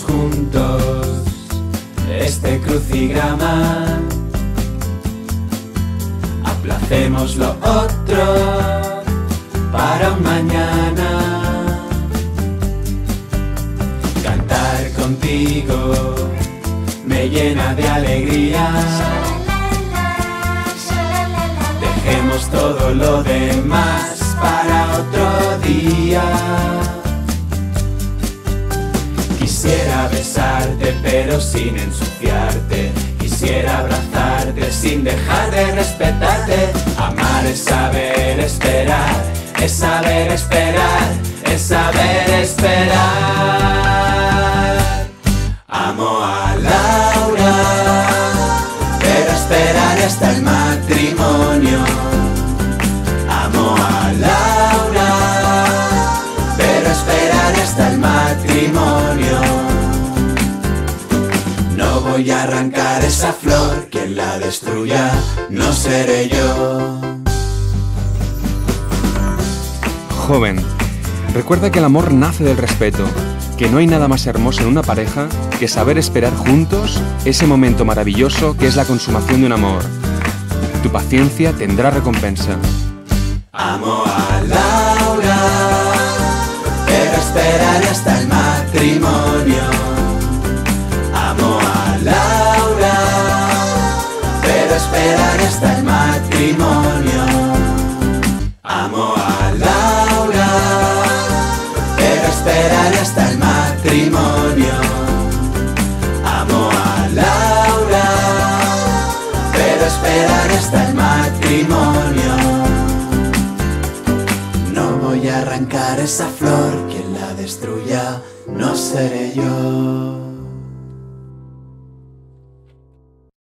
Juntos este crucigrama. Aplacemos lo otro para un mañana. Cantar contigo me llena de alegría. Dejemos todo lo demás para Quisiera besarte pero sin ensuciarte. Quisiera abrazarte sin dejar de respetarte. Amar es saber esperar, es saber esperar, es saber esperar. Amo a Laura, pero esperaré hasta el matrimonio. Amo a Laura, pero hasta el matrimonio. No voy a arrancar esa flor, quien la destruya no seré yo. Joven, recuerda que el amor nace del respeto, que no hay nada más hermoso en una pareja que saber esperar juntos ese momento maravilloso que es la consumación de un amor. Tu paciencia tendrá recompensa. Amo a Laura, Amo a Laura, pero esperaré hasta el matrimonio. Amo a Laura, pero esperaré hasta el matrimonio. No voy a arrancar esa flor, quien la destruya no seré yo.